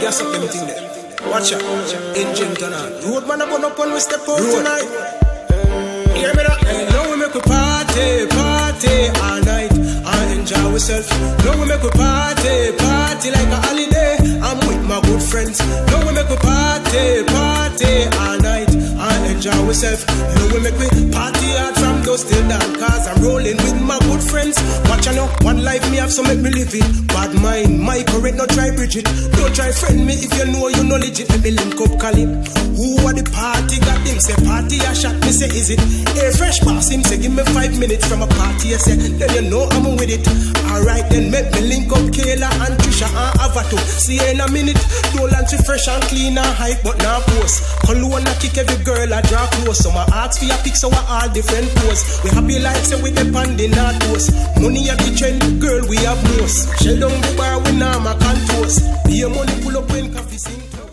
gas up there. Watch out, engine turn on. Road man, I burn up when we step out tonight. Hear me that? Hey, now we make a party, party all night and enjoy ourselves. Now we make a party, party like a holiday. I'm with my good friends. Now we make a party, party all night and enjoy ourselves. Now we make we party hard from dusk till dawn. Cause I'm rolling with my good friends. Watch I know one life me have, so make me live it. Bad mind, my correct, no try Bridget. Don't try friend me if you know you know legit. Let me link up Cali. Who are the party? Got him say party a shot. Me say is it? Hey fresh boss him say give me five minutes from a party. I say then you know I'm with it. Alright then make me link up Kayla and Trisha and See in a minute. Dolan to fresh and clean and hype but now post. Cologne a kick every girl I draw close. So my ask for your pics so I all different pose. We happy like say we depend in our toast. Money at the trend, girl we have most. Shell down the bar with Nama can toast. Be money pull up when coffee sing.